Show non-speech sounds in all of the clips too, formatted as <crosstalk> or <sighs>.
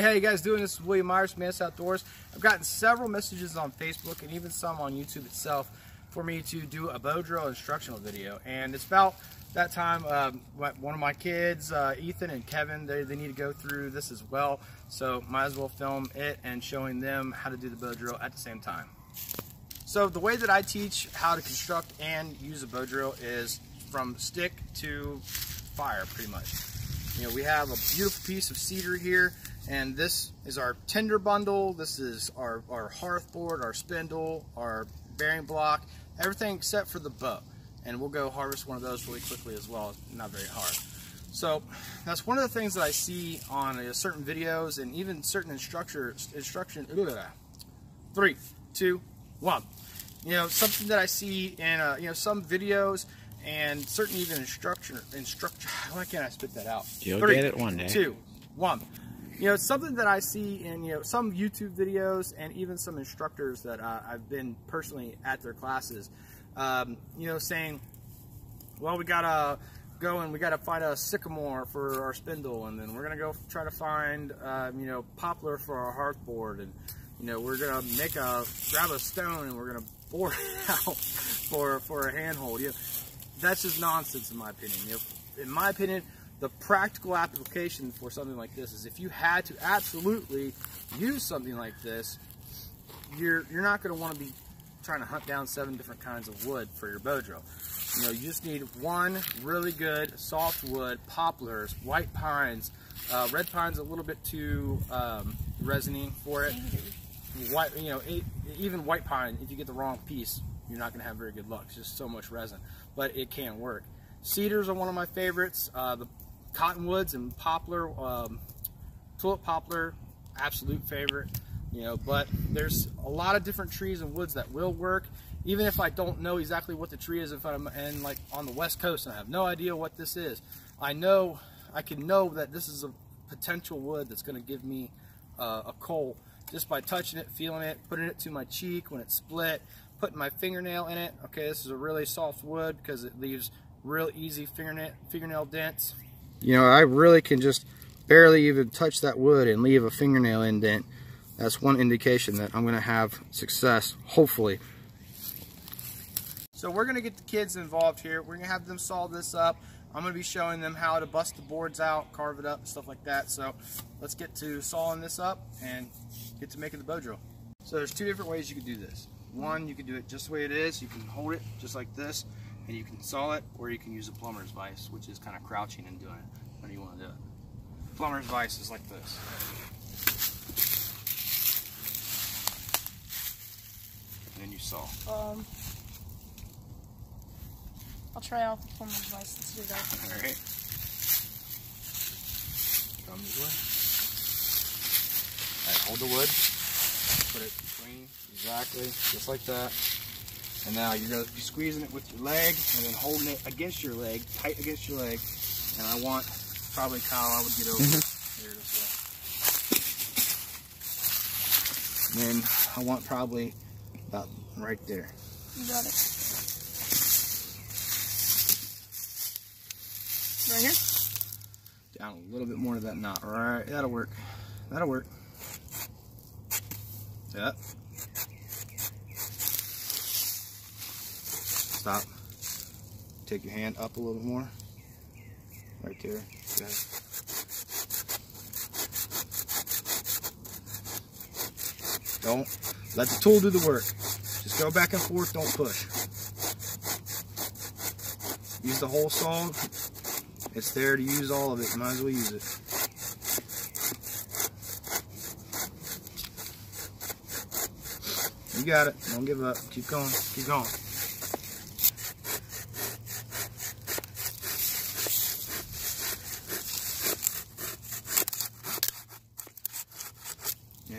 Hey, how you guys doing? This is William Myers from Mantis Outdoors. I've gotten several messages on Facebook and even some on YouTube itself for me to do a bow drill instructional video. And it's about that time, um, one of my kids, uh, Ethan and Kevin, they, they need to go through this as well. So might as well film it and showing them how to do the bow drill at the same time. So the way that I teach how to construct and use a bow drill is from stick to fire pretty much. You know, we have a beautiful piece of cedar here and this is our tinder bundle. This is our, our hearth board, our spindle, our bearing block, everything except for the bow. And we'll go harvest one of those really quickly as well, not very hard. So that's one of the things that I see on uh, certain videos and even certain instructor instruction. Three, two, one. You know, something that I see in uh, you know some videos and certain even instruction instructor. <laughs> Why can't I spit that out? You'll Three, get it one day. Two, one. You know, it's something that I see in you know some YouTube videos and even some instructors that uh, I've been personally at their classes. Um, you know, saying, "Well, we gotta go and we gotta find a sycamore for our spindle, and then we're gonna go try to find um, you know poplar for our hearth board, and you know we're gonna make a grab a stone and we're gonna bore <laughs> it out for for a handhold." You know, that's just nonsense in my opinion. You know, in my opinion, the practical application for something like this is if you had to absolutely use something like this, you're you're not going to want to be trying to hunt down seven different kinds of wood for your bow drill. You know, you just need one really good softwood, poplars, white pines, uh, red pine's a little bit too um, resiny for it. White, you know, even white pine, if you get the wrong piece, you're not going to have very good luck. It's just so much resin, but it can work. Cedars are one of my favorites. Uh, the cottonwoods and poplar, um, tulip poplar, absolute favorite. You know, but there's a lot of different trees and woods that will work. Even if I don't know exactly what the tree is, if I'm and like on the west coast and I have no idea what this is, I know I can know that this is a potential wood that's going to give me uh, a coal just by touching it, feeling it, putting it to my cheek when it's split, putting my fingernail in it. Okay, this is a really soft wood because it leaves real easy fingernail, fingernail dents. You know, I really can just barely even touch that wood and leave a fingernail indent. That's one indication that I'm gonna have success, hopefully. So we're gonna get the kids involved here. We're gonna have them saw this up. I'm gonna be showing them how to bust the boards out, carve it up, stuff like that. So let's get to sawing this up and get to making the bow drill. So there's two different ways you can do this. One, you can do it just the way it is. You can hold it just like this and you can saw it or you can use a plumber's vise which is kind of crouching and doing it when you want to do it. Plumber's vise is like this. And then you saw. Um, I'll try out the plumber's vise. Let's do that. Alright. Come this way. Alright, hold the wood. Put it between, exactly, just like that. And now you're going to be squeezing it with your leg and then holding it against your leg, tight against your leg. And I want, probably Kyle, I would get over mm -hmm. there this way. And then I want probably about right there. You got it. Right here? Down a little bit more to that knot. Right, that'll work. That'll work. Yep. Stop. Take your hand up a little more. Right there. Good. Don't let the tool do the work. Just go back and forth, don't push. Use the whole saw. It's there to use all of it. Might as well use it. You got it. Don't give up. Keep going. Keep going.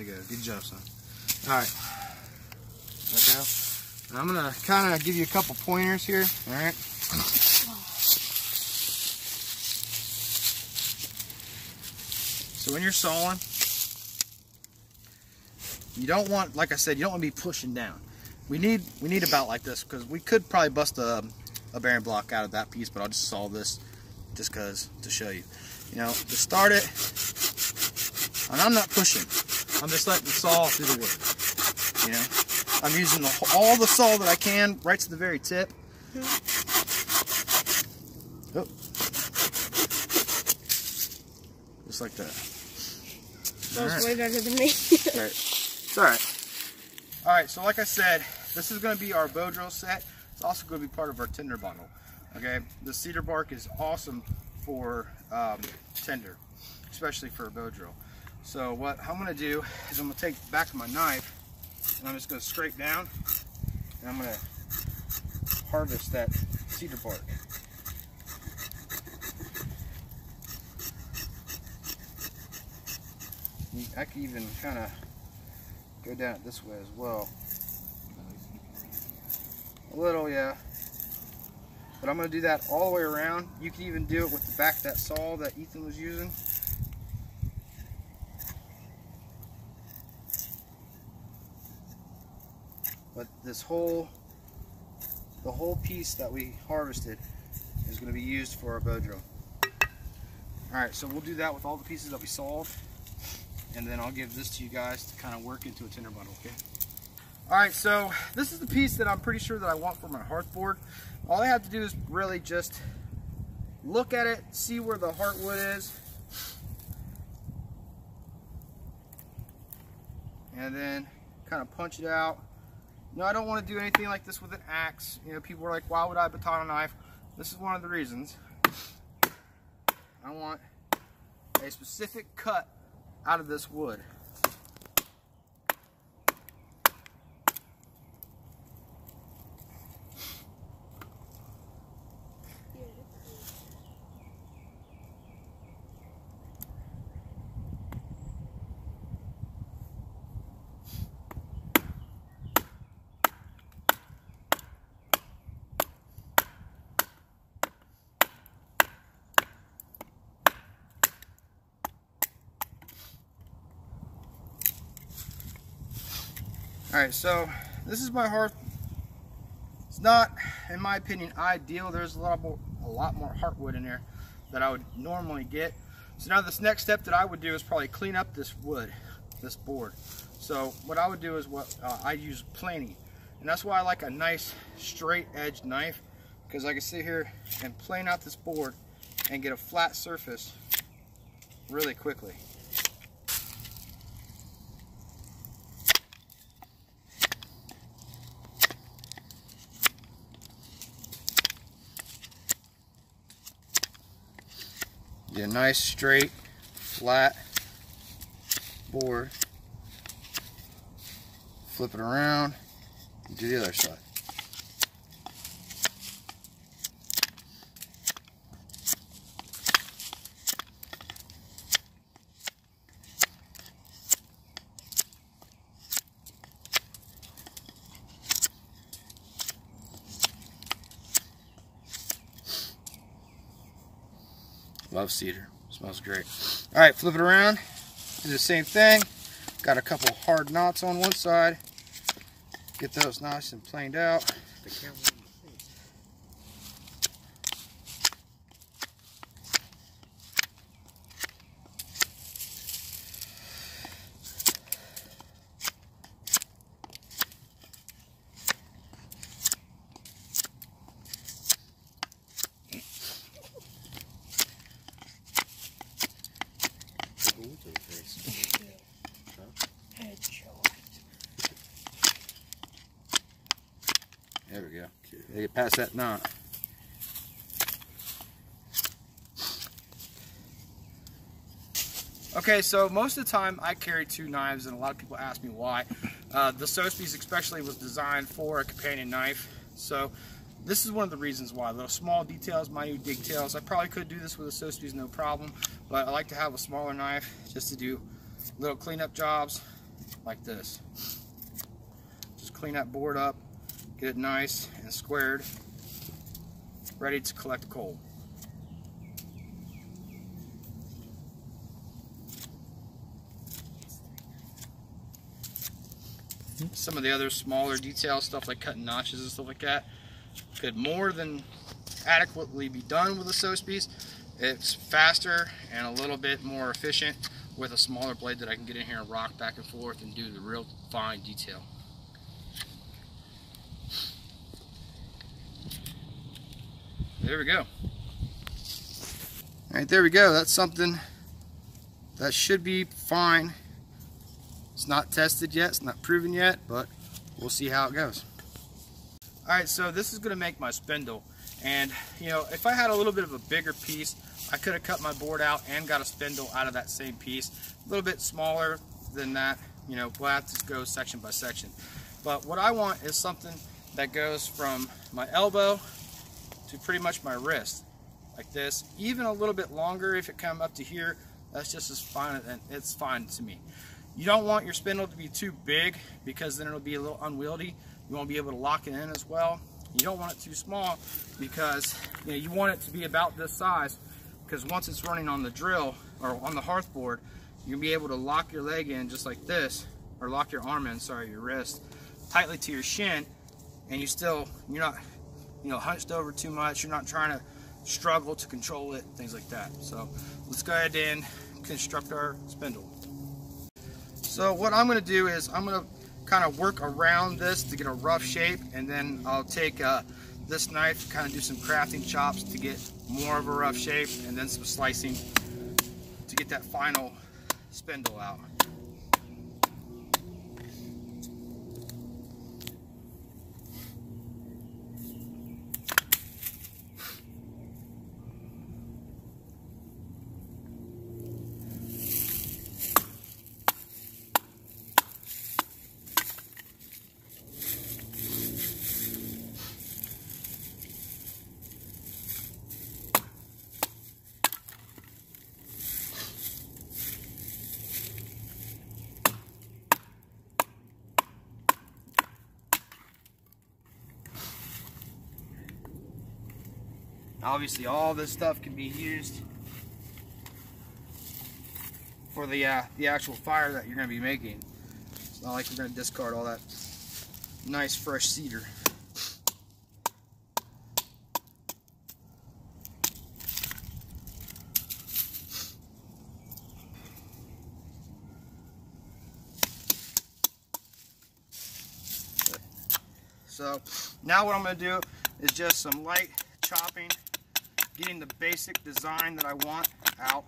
you go. Good All right. Let go. And I'm going to kind of give you a couple pointers here. All right. So when you're sawing, you don't want, like I said, you don't want to be pushing down. We need we need about like this because we could probably bust a, a bearing block out of that piece, but I'll just saw this just because to show you. You know, to start it, And I'm not pushing. I'm just letting the saw do the work. You know, I'm using the, all the saw that I can right to the very tip. Oh. Just like that. That was Alright. way better than me. Right. It's alright. Alright, so like I said, this is going to be our bow drill set. It's also going to be part of our tinder bundle. Okay, the cedar bark is awesome for um, tinder, especially for a bow drill. So what I'm going to do is I'm to take the back of my knife and I'm just going to scrape down and I'm going to harvest that cedar bark. I can even kind of go down it this way as well. A little, yeah. But I'm going to do that all the way around. You can even do it with the back of that saw that Ethan was using. This whole, the whole piece that we harvested is going to be used for our bow drill. Alright, so we'll do that with all the pieces that we sawed and then I'll give this to you guys to kind of work into a tinder bundle, okay? All right, so this is the piece that I'm pretty sure that I want for my hearth board. All I have to do is really just look at it, see where the heartwood is, and then kind of punch it out. No, I don't want to do anything like this with an axe. You know, people are like, why would I baton a knife? This is one of the reasons. I want a specific cut out of this wood. All right, so this is my hearth. It's not, in my opinion, ideal. There's a lot more, a lot more heartwood in there that I would normally get. So now this next step that I would do is probably clean up this wood, this board. So what I would do is what uh, I use planing, and that's why I like a nice straight edge knife because I can sit here and plane out this board and get a flat surface really quickly. Get a nice straight, flat board. Flip it around. Do the other side. Love cedar. Smells great. All right, flip it around. Do the same thing. Got a couple hard knots on one side. Get those nice and planed out. There we go. They get past that knot. Okay, so most of the time I carry two knives, and a lot of people ask me why. Uh, the Sotheby's especially was designed for a companion knife, so this is one of the reasons why. Little small details, minute details. I probably could do this with a Sotheby's, no problem, but I like to have a smaller knife just to do little cleanup jobs like this. Just clean that board up, get it nice squared, ready to collect coal. Some of the other smaller detail stuff like cutting notches and stuff like that could more than adequately be done with a Sotheby's. It's faster and a little bit more efficient, with a smaller blade that I can get in here and rock back and forth and do the real fine detail. There we go. All right, there we go. That's something that should be fine. It's not tested yet, it's not proven yet, but we'll see how it goes. All right, so this is gonna make my spindle. And you know, if I had a little bit of a bigger piece, I could have cut my board out and got a spindle out of that same piece. A little bit smaller than that, you know, we'll have to go section by section. But what I want is something that goes from my elbow to pretty much my wrist, like this. Even a little bit longer if it come up to here, that's just as fine, and it's fine to me. You don't want your spindle to be too big because then it'll be a little unwieldy. You won't be able to lock it in as well. You don't want it too small because you know you want it to be about this size because once it's running on the drill or on the hearth board, you'll be able to lock your leg in just like this or lock your arm in, sorry, your wrist tightly to your shin and you still, you're not, you know, hunched over too much. You're not trying to struggle to control it, things like that. So let's go ahead and construct our spindle. So what I'm gonna do is I'm gonna kind of work around this to get a rough shape and then I'll take uh, this knife kind of do some crafting chops to get more of a rough shape and then some slicing to get that final spindle out. Obviously all this stuff can be used for the uh, the actual fire that you're going to be making. It's not like you're going to discard all that nice fresh cedar. So now what I'm going to do is just some light chopping getting the basic design that I want out.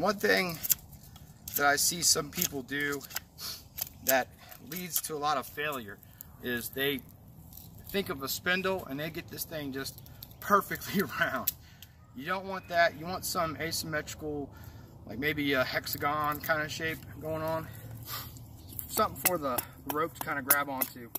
One thing that I see some people do that leads to a lot of failure is they think of a spindle and they get this thing just perfectly <laughs> round. You don't want that. You want some asymmetrical, like maybe a hexagon kind of shape going on. Something for the rope to kind of grab onto.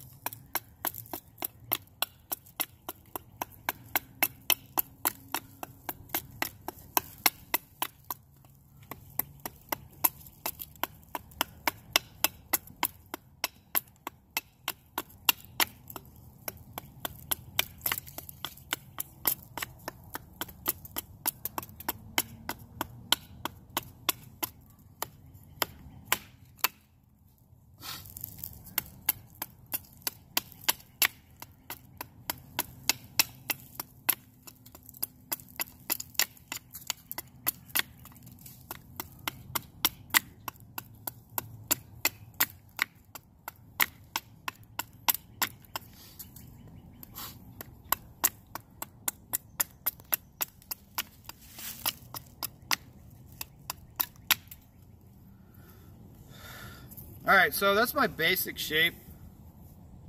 All right, so that's my basic shape.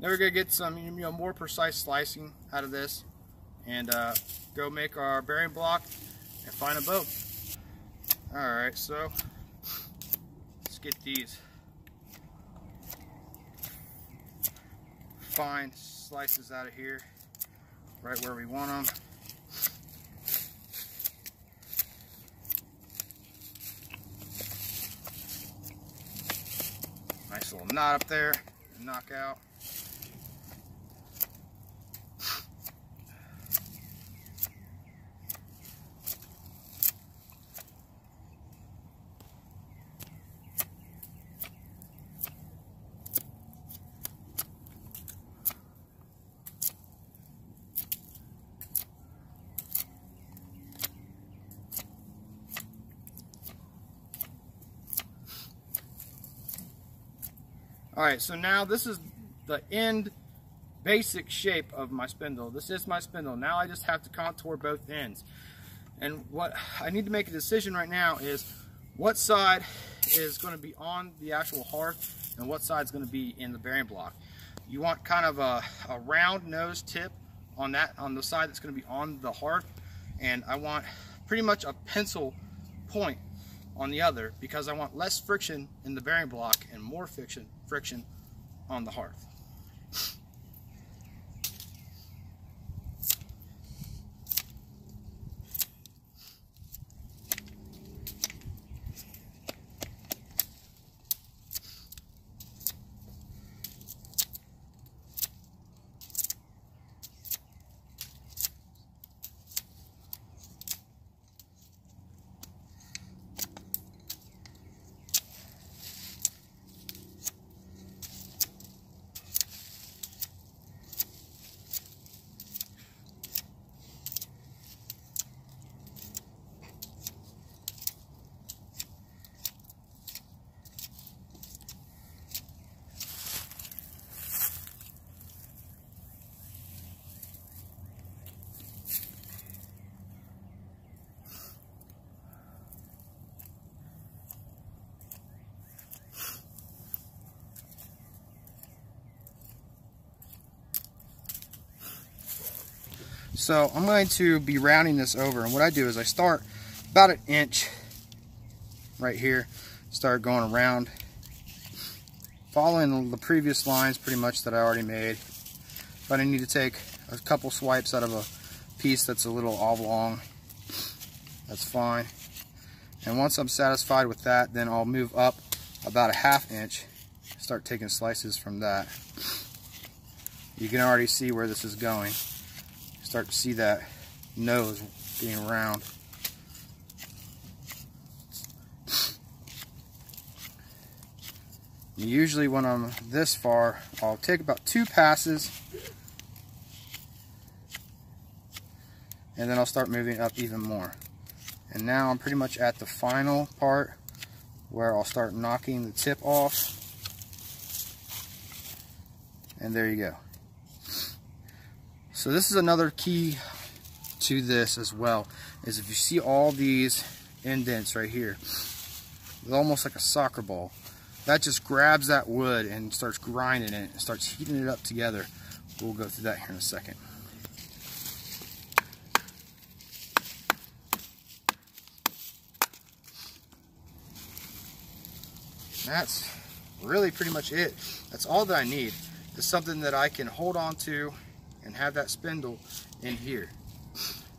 Now we're gonna get some you know more precise slicing out of this and uh, go make our bearing block and find a boat. All right, so let's get these fine slices out of here, right where we want them. Nice little knot up there, knock right, so now this is the end basic shape of my spindle. This is my spindle. Now I just have to contour both ends. And what I need to make a decision right now is what side is going to be on the actual hearth and what side is going to be in the bearing block. You want kind of a, a round nose tip on that on the side that's going to be on the hearth and I want pretty much a pencil point on the other because I want less friction in the bearing block and more friction friction on the hearth. So I'm going to be rounding this over and what I do is I start about an inch right here, start going around, following the previous lines pretty much that I already made. But I need to take a couple swipes out of a piece that's a little oblong, that's fine. And once I'm satisfied with that, then I'll move up about a half inch, start taking slices from that. You can already see where this is going start to see that nose being round. Usually when I'm this far, I'll take about two passes and then I'll start moving up even more. And now I'm pretty much at the final part where I'll start knocking the tip off. And there you go. So this is another key to this as well, is if you see all these indents right here, it's almost like a soccer ball. That just grabs that wood and starts grinding it and starts heating it up together. We'll go through that here in a second. That's really pretty much it. That's all that I need. It's something that I can hold on to and have that spindle in here.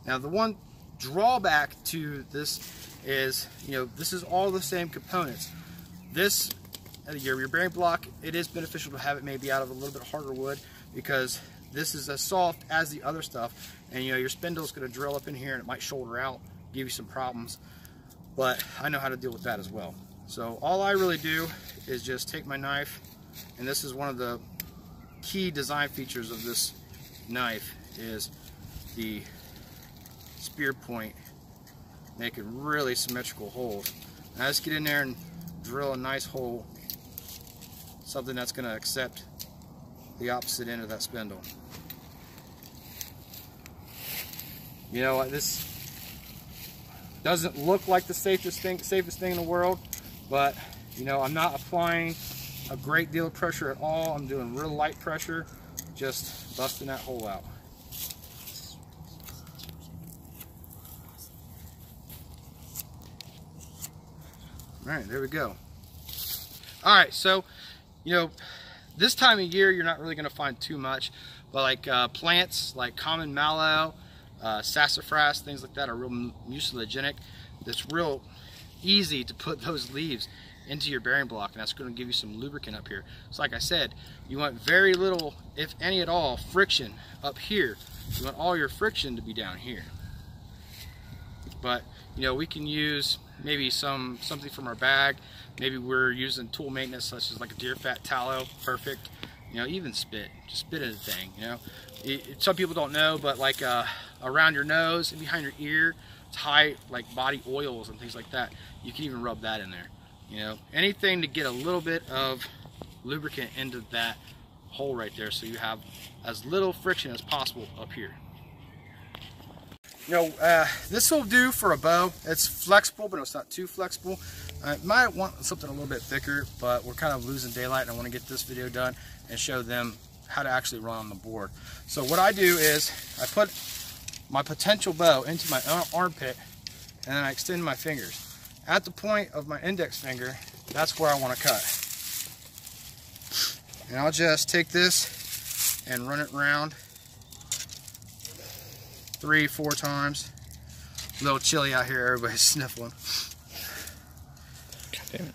Now the one drawback to this is, you know, this is all the same components. This, uh, your, your bearing block, it is beneficial to have it maybe out of a little bit harder wood because this is as soft as the other stuff and you know your spindle is going to drill up in here and it might shoulder out give you some problems but I know how to deal with that as well so all I really do is just take my knife and this is one of the key design features of this knife is the spear point making really symmetrical holes. Now let's get in there and drill a nice hole, something that's going to accept the opposite end of that spindle. You know, what, this doesn't look like the safest thing, safest thing in the world, but you know, I'm not applying a great deal of pressure at all. I'm doing real light pressure, just busting that hole out. All right, there we go. All right, so, you know, this time of year, you're not really gonna find too much, but like uh, plants like common mallow, uh, sassafras, things like that are real mucilagenic. It's real easy to put <laughs> those leaves into your bearing block and that's going to give you some lubricant up here. So like I said, you want very little, if any at all, friction up here. You want all your friction to be down here. But, you know, we can use maybe some something from our bag. Maybe we're using tool maintenance such as like a deer fat tallow, perfect. You know, even spit, just spit in the thing, you know. It, it, some people don't know, but like uh, around your nose and behind your ear, it's high like body oils and things like that. You can even rub that in there. You know, anything to get a little bit of lubricant into that hole right there so you have as little friction as possible up here. You know, uh, this will do for a bow. It's flexible, but it's not too flexible. I might want something a little bit thicker, but we're kind of losing daylight and I want to get this video done and show them how to actually run on the board. So what I do is I put my potential bow into my armpit and then I extend my fingers. At the point of my index finger, that's where I want to cut. And I'll just take this and run it around three, four times. A little chilly out here, everybody's <laughs> sniffling. God damn it.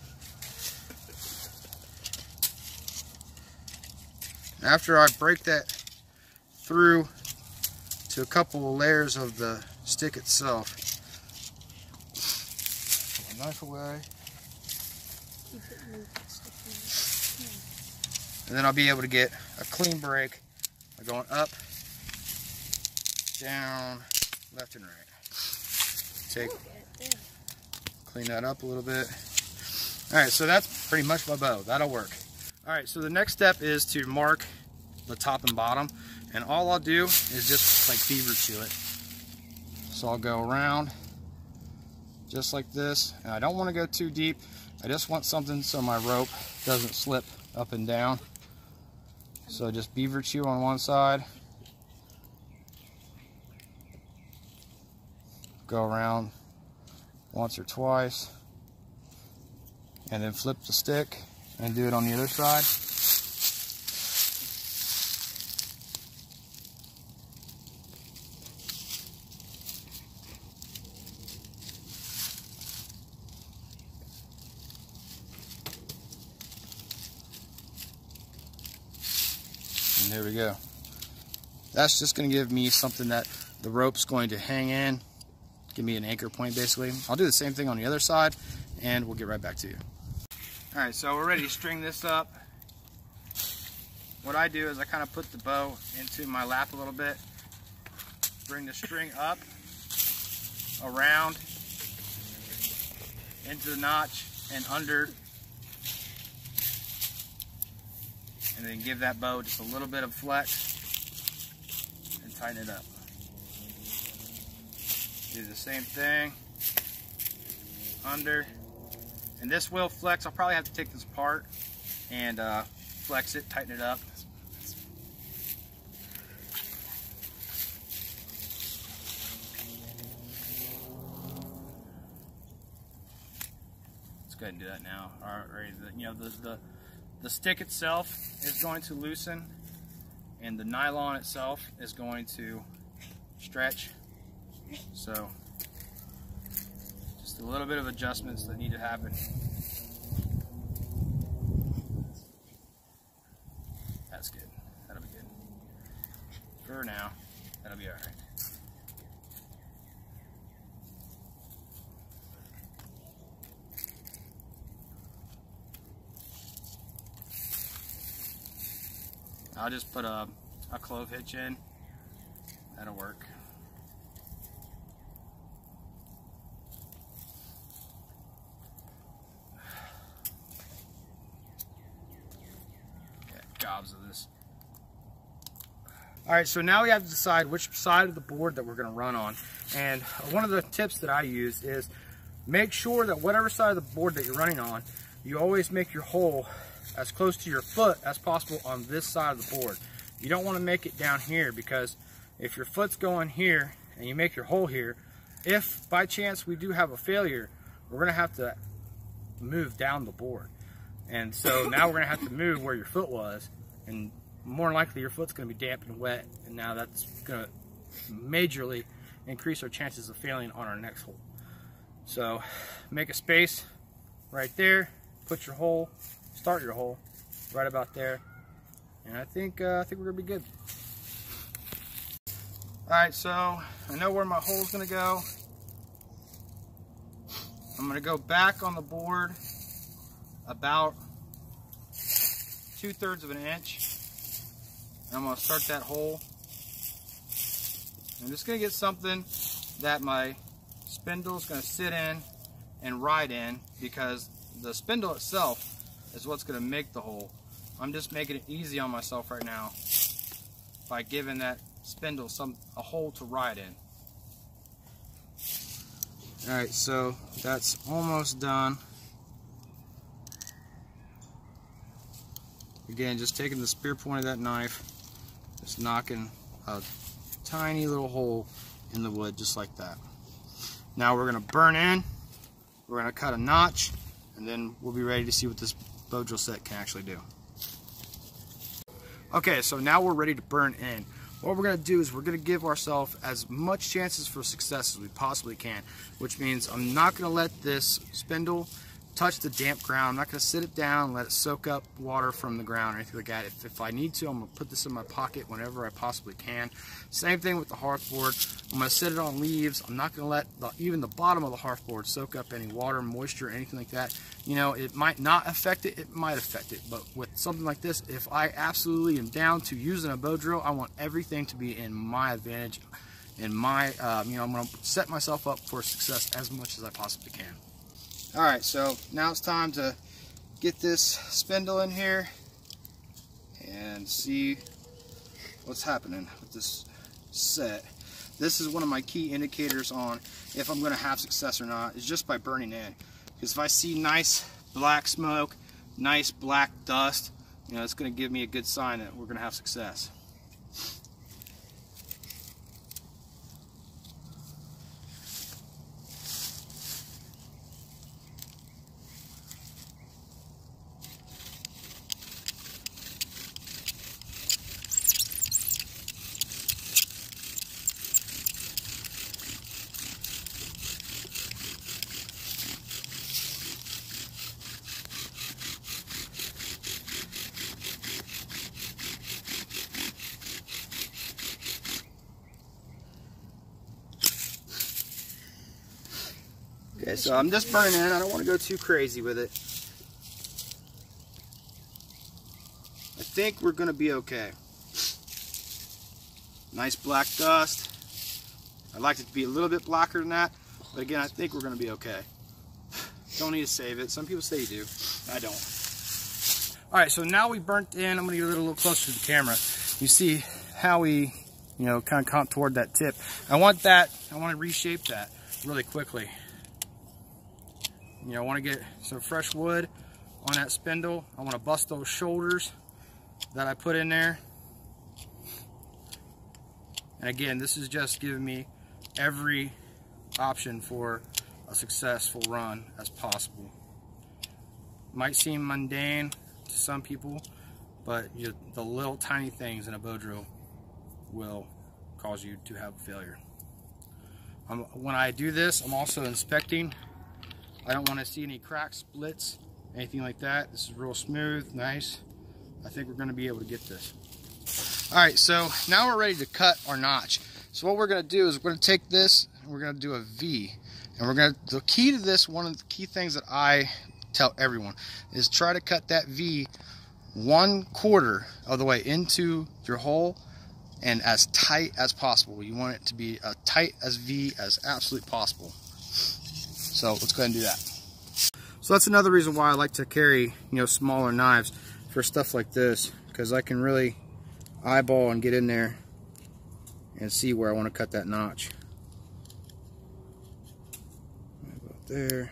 After I break that through to a couple of layers of the stick itself, knife away. And then I'll be able to get a clean break by going up down, left and right. Take, clean that up a little bit. All right, so that's pretty much my bow. That'll work. All right, so the next step is to mark the top and bottom. And all I'll do is just like beaver chew it. So I'll go around just like this. And I don't want to go too deep. I just want something so my rope doesn't slip up and down. So just beaver chew on one side, go around once or twice and then flip the stick and do it on the other side. There we go. That's just going to give me something that the rope's going to hang in give me an anchor point basically. I'll do the same thing on the other side and we'll get right back to you. All right, so we're ready to string this up. What I do is I kind of put the bow into my lap a little bit, bring the string up, around, into the notch and under, and then give that bow just a little bit of flex and tighten it up. Do the same thing. Under. And this will flex. I'll probably have to take this apart and uh, flex it, tighten it up. Let's go ahead and do that now. All right, you know, the, the, the stick itself is going to loosen and the nylon itself is going to stretch so just a little bit of adjustments that need to happen. That's good. That'll be good. For now, that'll be alright. I'll just put a, a clove hitch in. That'll work. gobs of this. All right, so now we have to decide which side of the board that we're gonna run on. And one of the tips that I use is make sure that whatever side of the board that you're running on, you always make your hole as close to your foot as possible on this side of the board. You don't want to make it down here because if your foot's going here and you make your hole here, if by chance we do have a failure, we're gonna have to move down the board. And so <laughs> now we're gonna have to move where your foot was and more likely your foot's gonna be damp and wet and now that's gonna majorly increase our chances of failing on our next hole. So make a space right there, put your hole, start your hole right about there. And I think, uh, I think we're gonna be good. All right, so I know where my hole's gonna go. I'm gonna go back on the board about two thirds of an inch. And I'm gonna start that hole. I'm just gonna get something that my spindle is gonna sit in and ride in because the spindle itself is what's gonna make the hole. I'm just making it easy on myself right now by giving that spindle some a hole to ride in. All right, so that's almost done. Again, just taking the spear point of that knife, just knocking a tiny little hole in the wood just like that. Now we're gonna burn in, we're gonna cut a notch, and then we'll be ready to see what this bow drill set can actually do. Okay, so now we're ready to burn in. What we're gonna do is we're gonna give ourselves as much chances for success as we possibly can, which means I'm not gonna let this spindle touch the damp ground. I'm not going to sit it down let it soak up water from the ground or anything like that. If, if I need to, I'm going to put this in my pocket whenever I possibly can. Same thing with the hearthboard. I'm going to sit it on leaves. I'm not going to let the, even the bottom of the hearthboard soak up any water, moisture, anything like that. You know, it might not affect it. It might affect it. But with something like this, if I absolutely am down to using a bow drill, I want everything to be in my advantage. In my, um, you know, I'm going to set myself up for success as much as I possibly can. All right, so now it's time to get this spindle in here and see what's happening with this set. This is one of my key indicators on if I'm gonna have success or not, is just by burning in. Because if I see nice black smoke, nice black dust, you know, it's gonna give me a good sign that we're gonna have success. Okay, so I'm just burning in. I don't want to go too crazy with it. I think we're going to be okay. Nice black dust. I'd like it to be a little bit blacker than that, but again, I think we're going to be okay. Don't need to save it. Some people say you do. I don't. All right, so now we burnt in. I'm going to get a little, closer to the camera. You see how we, you know, kind of come toward that tip. I want that, I want to reshape that really quickly. You know, I want to get some fresh wood on that spindle. I want to bust those shoulders that I put in there. And again, this is just giving me every option for a successful run as possible. Might seem mundane to some people, but you, the little tiny things in a bow drill will cause you to have a failure. Um, when I do this, I'm also inspecting I don't want to see any cracks, splits, anything like that. This is real smooth, nice. I think we're going to be able to get this. All right, so now we're ready to cut our notch. So what we're going to do is we're going to take this and we're going to do a V. And we're going to, the key to this, one of the key things that I tell everyone is try to cut that V one quarter of the way into your hole and as tight as possible. You want it to be as tight as V as absolutely possible. So let's go ahead and do that. So that's another reason why I like to carry, you know, smaller knives for stuff like this because I can really eyeball and get in there and see where I want to cut that notch. About there.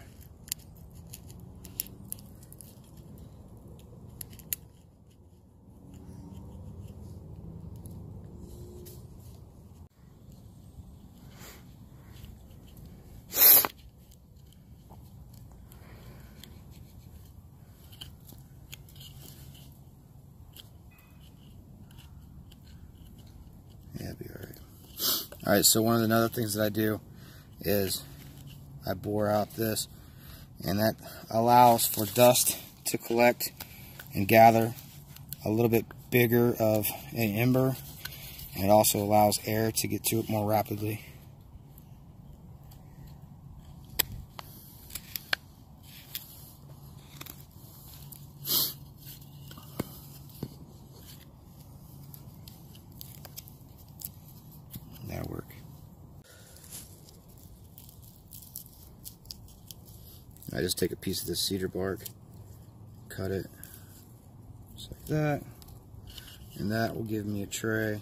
All right, so one of the other things that I do is I bore out this and that allows for dust to collect and gather a little bit bigger of an ember and it also allows air to get to it more rapidly. That'll work. I just take a piece of this cedar bark, cut it just like that, and that will give me a tray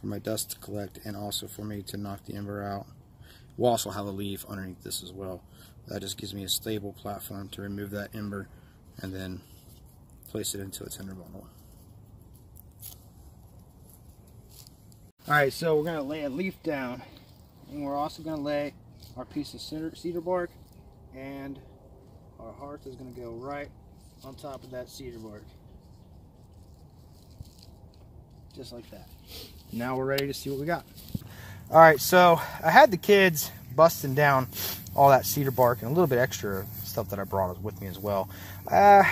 for my dust to collect and also for me to knock the ember out. We'll also have a leaf underneath this as well. That just gives me a stable platform to remove that ember and then place it into a tinder bundle. Alright, so we're going to lay a leaf down and we're also going to lay our piece of cedar, cedar bark and our hearth is going to go right on top of that cedar bark. Just like that. Now we're ready to see what we got. All right, so I had the kids busting down all that cedar bark and a little bit extra stuff that I brought with me as well. Uh,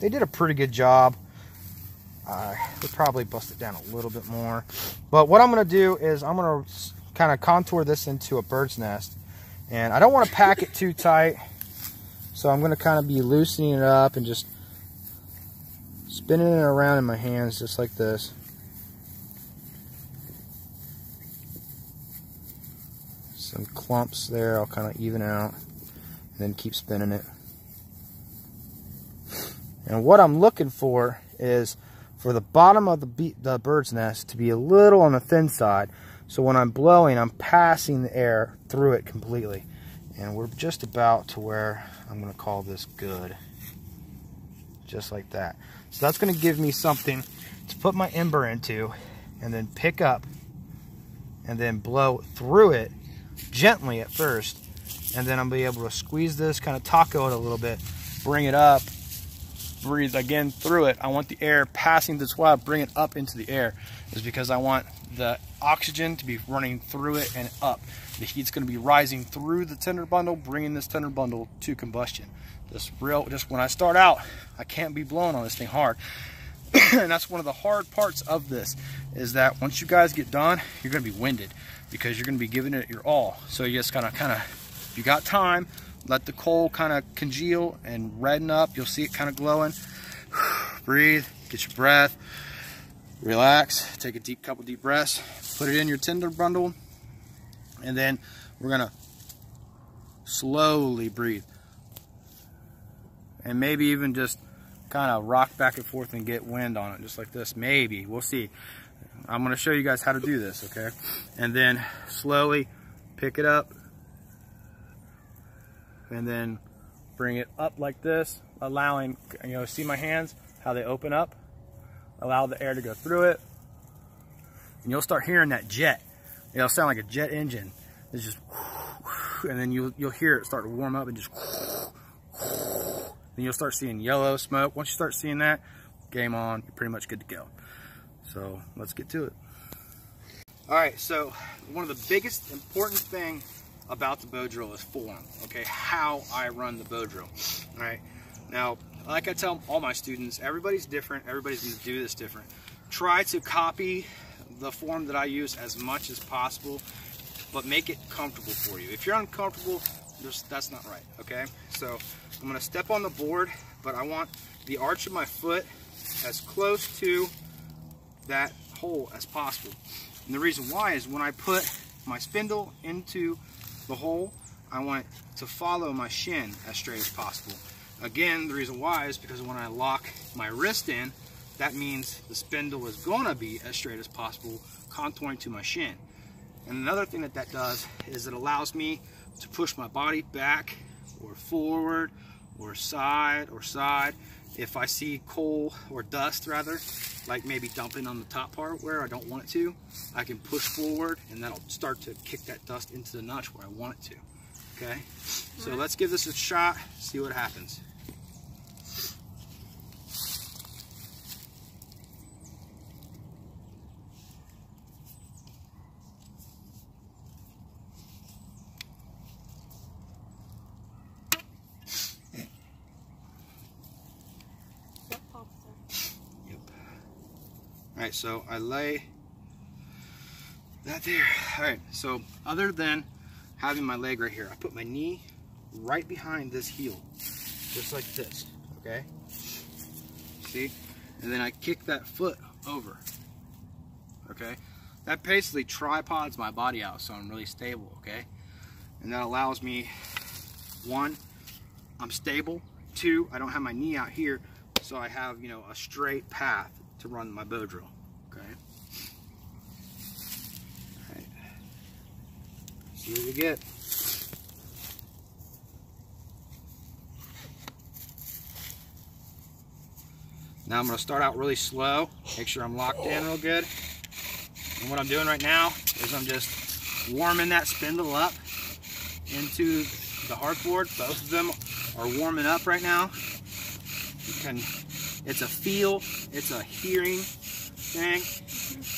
they did a pretty good job. Uh, they probably busted down a little bit more. But what I'm going to do is I'm going to kind of contour this into a bird's nest. And I don't want to pack it too tight. So I'm going to kind of be loosening it up and just spinning it around in my hands just like this. Some clumps there, I'll kind of even out and then keep spinning it. And what I'm looking for is for the bottom of the, the bird's nest to be a little on the thin side. So when I'm blowing, I'm passing the air through it completely. And we're just about to where I'm going to call this good. Just like that. So that's going to give me something to put my ember into and then pick up and then blow through it gently at first. And then I'll be able to squeeze this, kind of taco it a little bit, bring it up, breathe again through it. I want the air passing this web, bring it up into the air, is because I want the oxygen to be running through it and up. The heat's going to be rising through the tinder bundle, bringing this tinder bundle to combustion. This real, just when I start out, I can't be blowing on this thing hard. <clears throat> and that's one of the hard parts of this, is that once you guys get done, you're going to be winded because you're going to be giving it your all. So you just kind of, kind of, you got time, let the coal kind of congeal and redden up. You'll see it kind of glowing. <sighs> Breathe, get your breath, relax, take a deep couple deep breaths, put it in your tinder bundle, and then we're gonna slowly breathe. And maybe even just kind of rock back and forth and get wind on it, just like this. Maybe, we'll see. I'm gonna show you guys how to do this, okay? And then slowly pick it up, and then bring it up like this, allowing, you know, see my hands, how they open up, allow the air to go through it, and you'll start hearing that jet. It'll sound like a jet engine. It's just, <laughs> and then you'll, you'll hear it start to warm up and just, <laughs> then you'll start seeing yellow smoke. Once you start seeing that, game on, you're pretty much good to go. So let's get to it. All right, so one of the biggest important thing about the bow drill is form, okay? How I run the bow drill, all right? Now, like I tell all my students, everybody's different, everybody's gonna do this different. Try to copy the form that I use as much as possible, but make it comfortable for you. If you're uncomfortable, that's not right, okay? So I'm gonna step on the board, but I want the arch of my foot as close to that hole as possible. And the reason why is when I put my spindle into the hole, I want it to follow my shin as straight as possible. Again, the reason why is because when I lock my wrist in, that means the spindle is gonna be as straight as possible, contouring to my shin. And another thing that that does is it allows me to push my body back or forward or side or side. If I see coal or dust rather, like maybe dumping on the top part where I don't want it to, I can push forward and that'll start to kick that dust into the notch where I want it to. Okay, so let's give this a shot, see what happens. Right, so I lay that there. All right, so other than having my leg right here, I put my knee right behind this heel, just like this, okay? See? And then I kick that foot over, okay? That basically tripods my body out so I'm really stable, okay? And that allows me, one, I'm stable. Two, I don't have my knee out here, so I have, you know, a straight path to run my bow drill, okay? All right. See what we get. Now I'm gonna start out really slow, make sure I'm locked in real good. And what I'm doing right now is I'm just warming that spindle up into the hearth board. Both of them are warming up right now. You can, it's a feel, it's a hearing I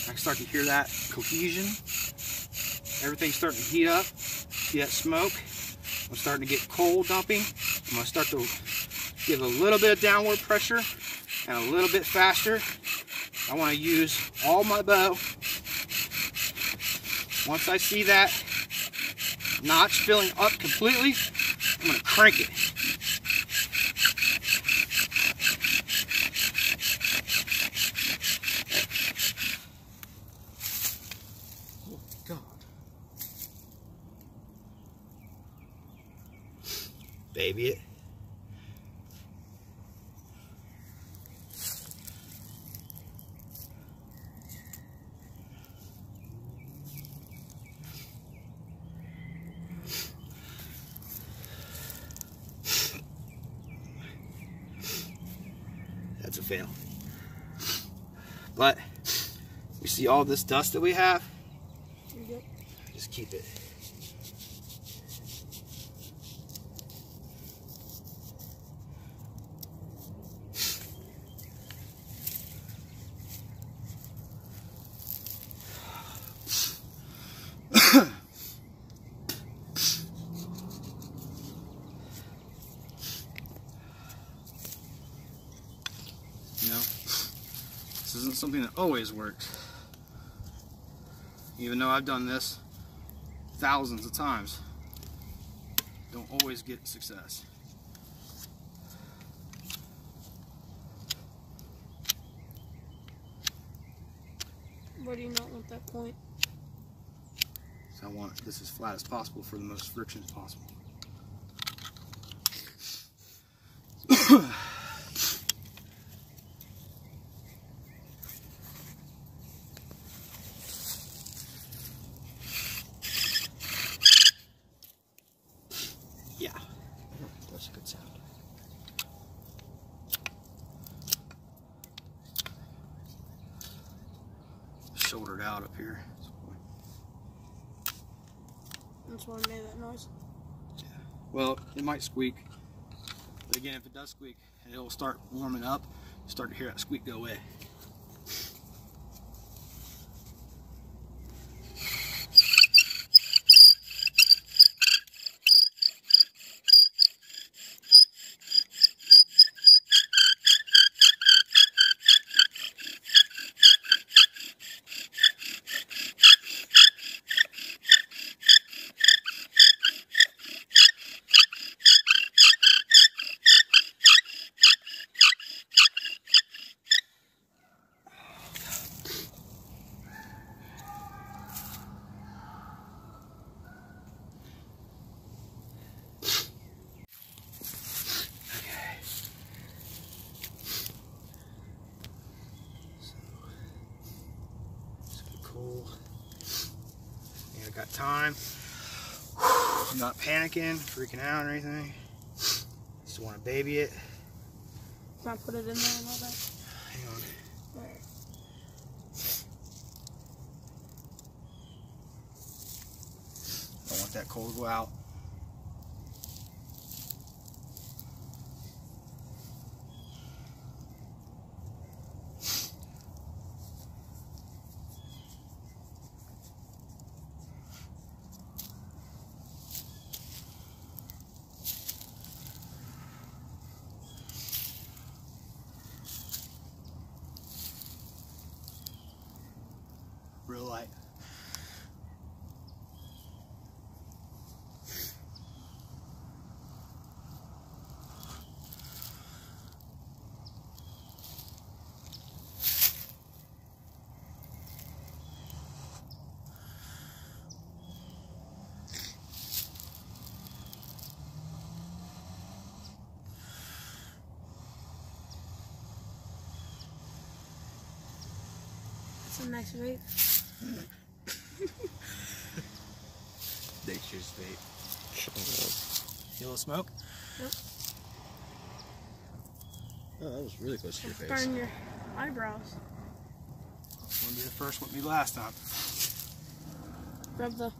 can start to hear that cohesion. Everything's starting to heat up. See that smoke? I'm starting to get coal dumping. I'm gonna start to give a little bit of downward pressure and a little bit faster. I wanna use all my bow. Once I see that notch filling up completely, I'm gonna crank it. Baby it. That's a fail. But you see all this dust that we have? You're. Just keep it. You know, this isn't something that always works. Even though I've done this thousands of times, don't always get success. Where do you not want that point? So I want this as flat as possible for the most friction as possible. yeah, that's a good sound. Up here. That's why I made that noise. Well, it might squeak. But again, if it does squeak it'll start warming up, start to hear that squeak go away. Just get cool. Yeah, I got time. I'm not panicking, freaking out or anything. Just want to baby it. Can I put it in there and all that? Hang on. Don't want that cold to go out. It's a nice vape. Nature's vape. Yellow smoke? Nope. Oh, that was really close to your face. Burn your eyebrows. Won't be the first, won't be the last time. Rub the.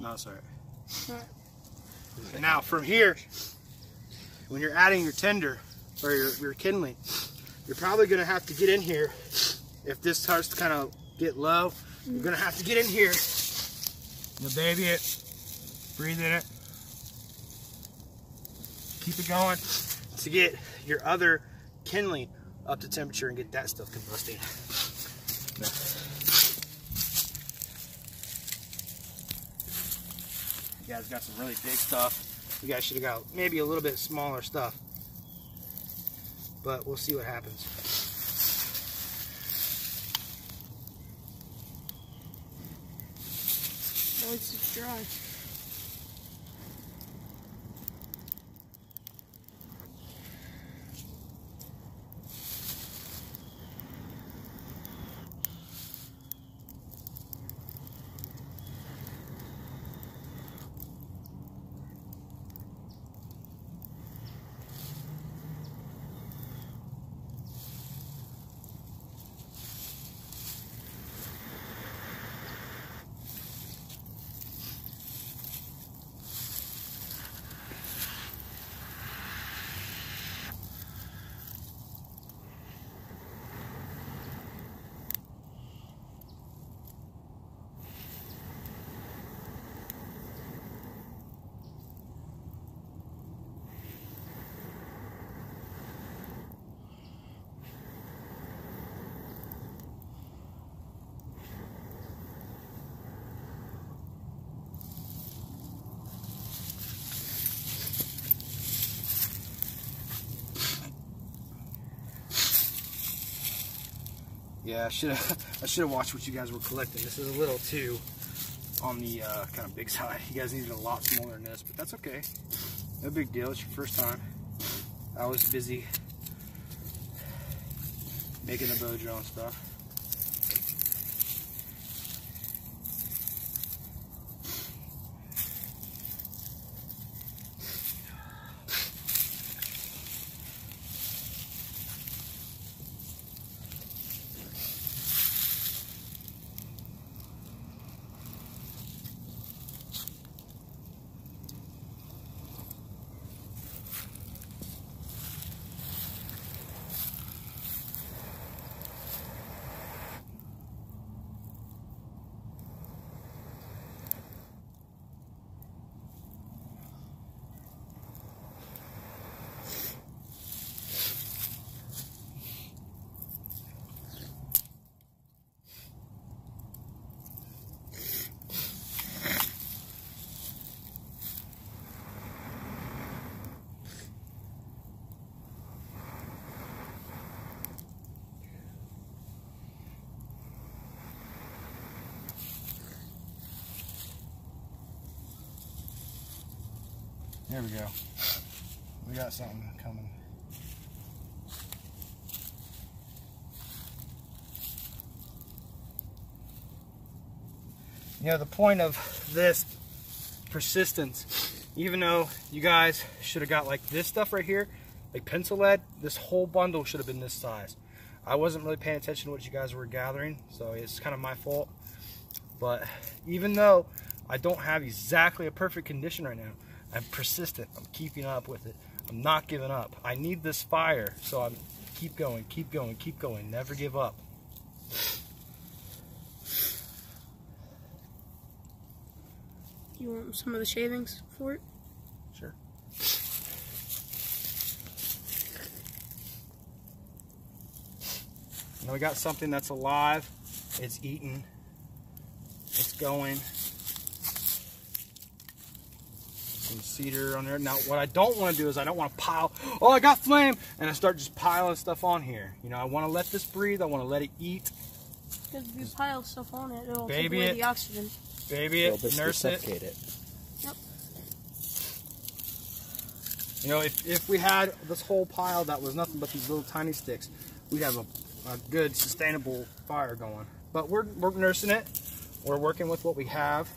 No, sorry. Alright. And now from here, when you're adding your tinder or your, your kindling, you're probably gonna have to get in here. If this starts to kind of get low, you're gonna have to get in here. You baby it, breathe in it, keep it going to get your other kindling up to temperature and get that stuff combusting. You guys got some really big stuff. You guys should have got maybe a little bit smaller stuff. But we'll see what happens. At least it's dry. Yeah, I should have <laughs> I should have watched what you guys were collecting. This is a little too on the uh, kind of big side. You guys needed a lot smaller than this, but that's okay. No big deal. It's your first time. I was busy making the bow and stuff. There we go. We got something coming. You know, the point of this persistence, even though you guys should have got like this stuff right here, like pencil lead, this whole bundle should have been this size. I wasn't really paying attention to what you guys were gathering, so it's kind of my fault. But even though I don't have exactly a perfect condition right now, I'm persistent. I'm keeping up with it. I'm not giving up. I need this fire, so I'm keep going, keep going, keep going. Never give up. You want some of the shavings for it? Sure. Now we got something that's alive. It's eating. It's going. Some cedar on there. Now, what I don't want to do is I don't want to pile. Oh, I got flame, and I start just piling stuff on here. You know, I want to let this breathe. I want to let it eat. Because if you pile stuff on it, it'll Baby take away it. the oxygen. Baby It'll it, basically nurse it. suffocate it. You know, if, if we had this whole pile that was nothing but these little tiny sticks, we'd have a, a good sustainable fire going. But we're, we're nursing it. We're working with what we have.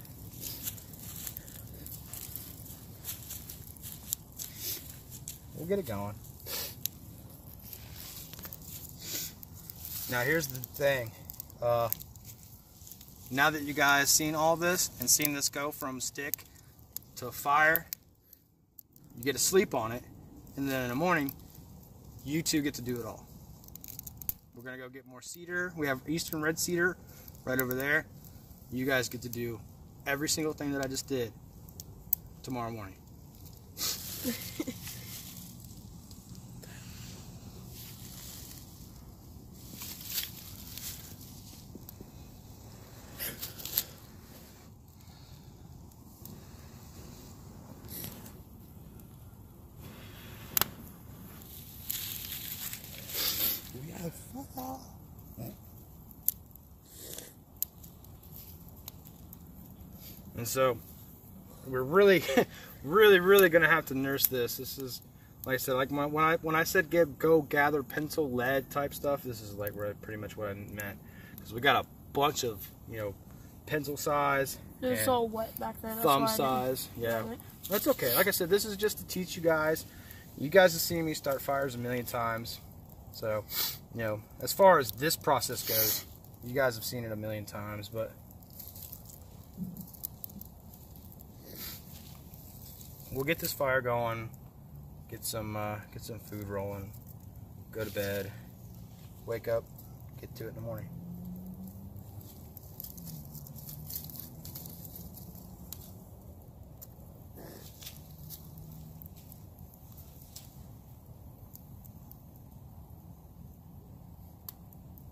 We'll get it going. Now here's the thing. Uh, now that you guys seen all this and seen this go from stick to fire, you get to sleep on it, and then in the morning, you two get to do it all. We're gonna go get more cedar. We have eastern red cedar right over there. You guys get to do every single thing that I just did tomorrow morning. <laughs> so we're really, <laughs> really, really gonna have to nurse this. This is, like I said, like my, when I when I said get, go gather pencil lead type stuff, this is like where pretty much what I meant because we got a bunch of you know pencil size, It's and all wet back there. That's thumb why I didn't size. Yeah, that's okay. Like I said, this is just to teach you guys. You guys have seen me start fires a million times, so you know as far as this process goes, you guys have seen it a million times, but. We'll get this fire going, get some uh, get some food rolling, go to bed, wake up, get to it in the morning.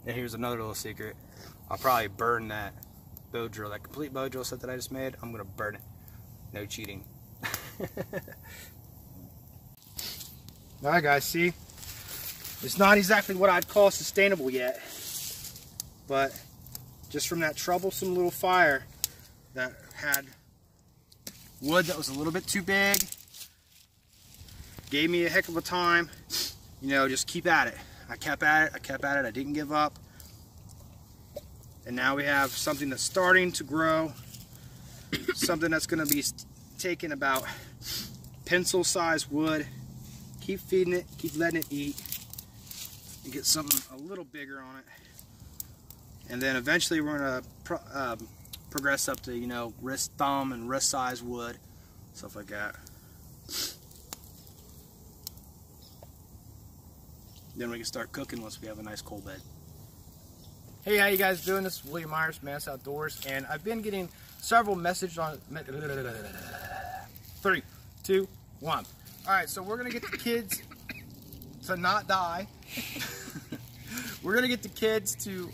And here's another little secret. I'll probably burn that bow drill, that complete bow drill set that I just made. I'm gonna burn it. No cheating. All right, guys, see? It's not exactly what I'd call sustainable yet, but just from that troublesome little fire that had wood that was a little bit too big, gave me a heck of a time, you know, just keep at it. I kept at it, I kept at it, I didn't give up. And now we have something that's starting to grow, something that's gonna be taking about pencil sized wood. Keep feeding it, keep letting it eat, and get something a little bigger on it. And then eventually we're gonna pro um, progress up to you know wrist, thumb, and wrist size wood, stuff like that. Then we can start cooking once we have a nice cold bed. Hey, how you guys doing? This is William Myers, Mantis Outdoors, and I've been getting several messages on. Three, two, one. All right, so we're gonna get the kids to not die. <laughs> we're gonna get the kids to